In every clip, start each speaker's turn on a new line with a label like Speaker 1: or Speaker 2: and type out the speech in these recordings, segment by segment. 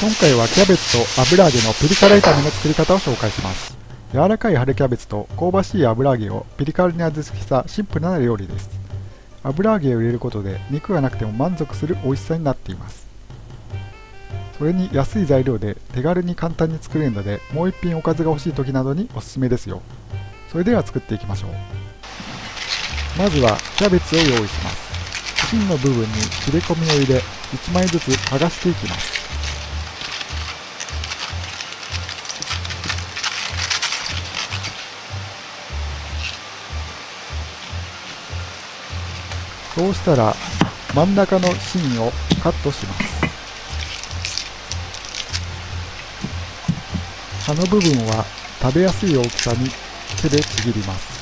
Speaker 1: 今回はキャベツと油揚げのピリ辛炒めの作り方を紹介します。柔らかい春キャベツと香ばしい油揚げをピリ辛に味付けしたシンプルな料理です。油揚げを入れることで肉がなくても満足する美味しさになっています。それに安い材料で手軽に簡単に作れるのでもう一品おかずが欲しい時などにおすすめですよ。それでは作っていきましょう。まずはキャベツを用意します。芯の部分に切れ込みを入れ1枚ずつ剥がしていきます。そうしたら真ん中の芯をカットします。葉の部分は食べやすい大きさに手でちぎります。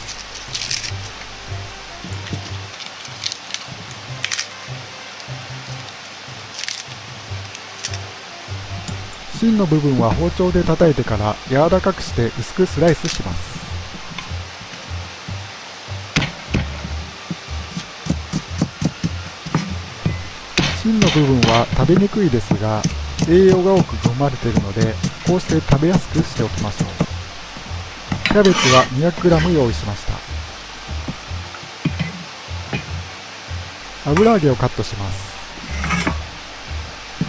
Speaker 1: 芯の部分は包丁で叩いてから柔らかくして薄くスライスします。芯の部分は食べにくいですが栄養が多く含まれているのでこうして食べやすくしておきましょう。キャベツは 200g 用意しました。油揚げをカットします。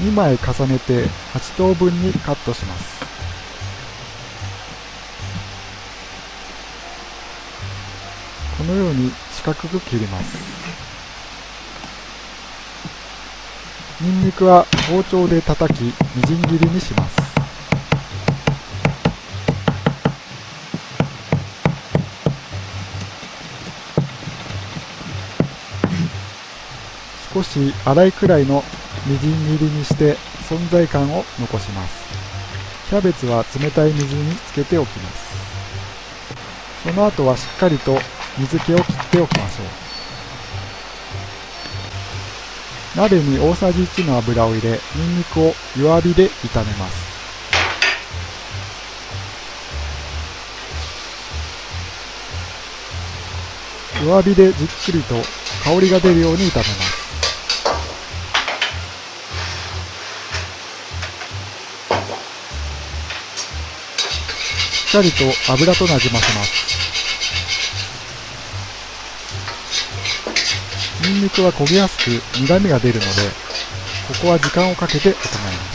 Speaker 1: 2枚重ねて8等分にカットします。このように四角く切ります。ニンニクは包丁で叩きみじん切りにします。少し粗いくらいのみじん切りにして存在感を残します。キャベツは冷たい水につけておきます。その後はしっかりと水気を切っておきまし鍋に大さじ1の油を入れニンニクを弱火で炒めます。弱火でじっくりと香りが出るように炒めます。しっかりと油となじませます。ニンニクは焦げやすく苦みが出るのでここは時間をかけて炒めます。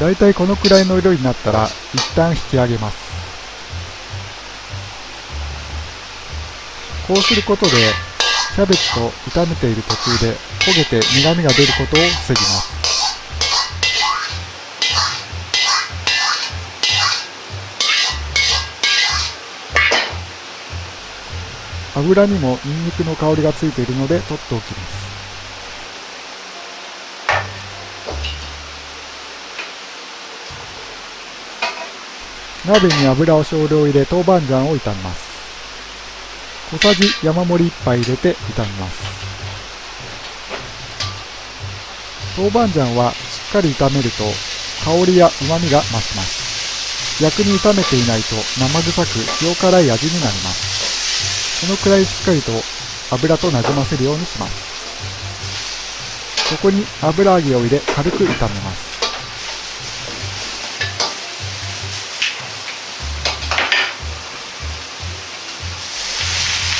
Speaker 1: だいたいこのくらいの色になったら一旦引き上げます。こうすることでキャベツと炒めている途中で焦げて苦みが出ることを防ぎます。油にもニンニクの香りがついているので取っておきます。鍋に油を少量入れ豆板醤を炒めます。小さじ山盛り1杯入れて炒めます。豆板醤はしっかり炒めると香りや旨味が増します。逆に炒めていないと生臭く塩辛い味になります。このくらいしっかりと油となじませるようにします。ここに油揚げを入れ軽く炒めます。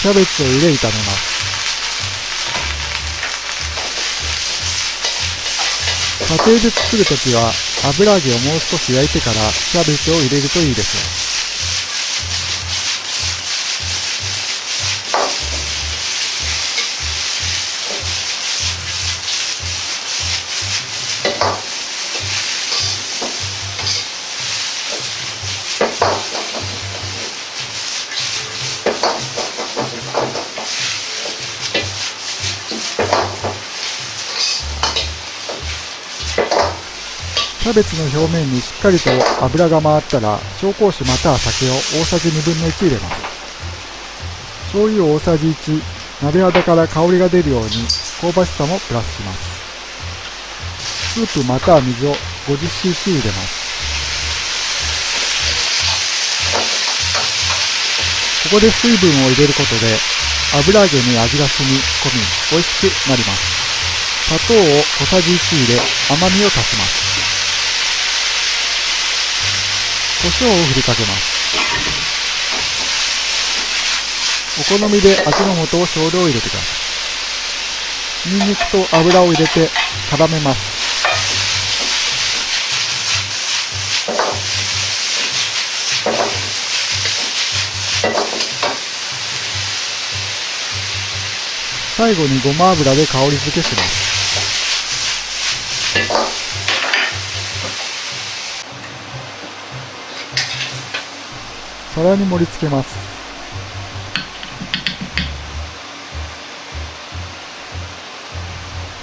Speaker 1: キャベツを入れ炒めます。家庭で作るときは油揚げをもう少し焼いてからキャベツを入れるといいです。キャベツの表面にしっかりと油が回ったら紹興酒または酒を大さじ1 2分の1入れます。醤油を大さじ1鍋肌から香りが出るように香ばしさもプラスします。スープまたは水を 50cc 入れます。ここで水分を入れることで油揚げに味が染み込み美味しくなります。砂糖を小さじ1入れ甘みを足します。胡椒を振りかけます。お好みで味の素を少量入れてください。ニンニクと油を入れて絡めます。最後にごま油で香り付けします。皿に盛り付けます。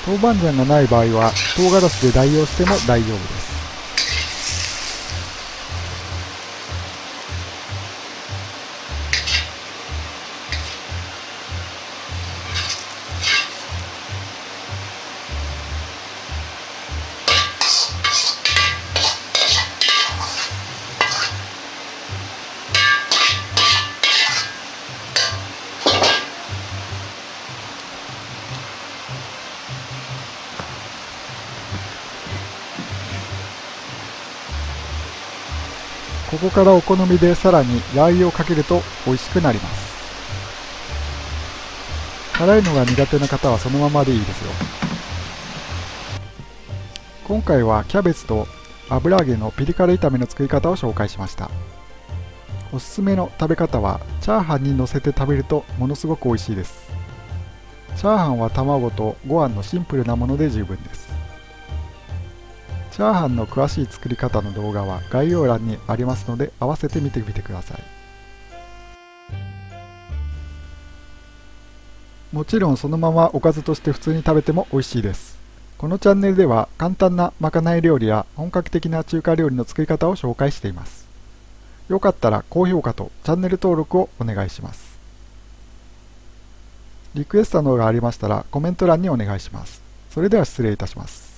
Speaker 1: 豆板醤がない場合は唐辛子で代用しても大丈夫です。ここからお好みでさらにラー油をかけると美味しくなります。辛いのが苦手な方はそのままでいいですよ。今回はキャベツと油揚げのピリ辛炒めの作り方を紹介しました。おすすめの食べ方はチャーハンにのせて食べるとものすごく美味しいです。チャーハンは卵とご飯のシンプルなもので十分です。チャーハンの詳しい作り方の動画は概要欄にありますので合わせて見てみてください。もちろんそのままおかずとして普通に食べても美味しいです。このチャンネルでは簡単なまかない料理や本格的な中華料理の作り方を紹介しています。よかったら高評価とチャンネル登録をお願いします。リクエストなどがありましたらコメント欄にお願いします。それでは失礼いたします。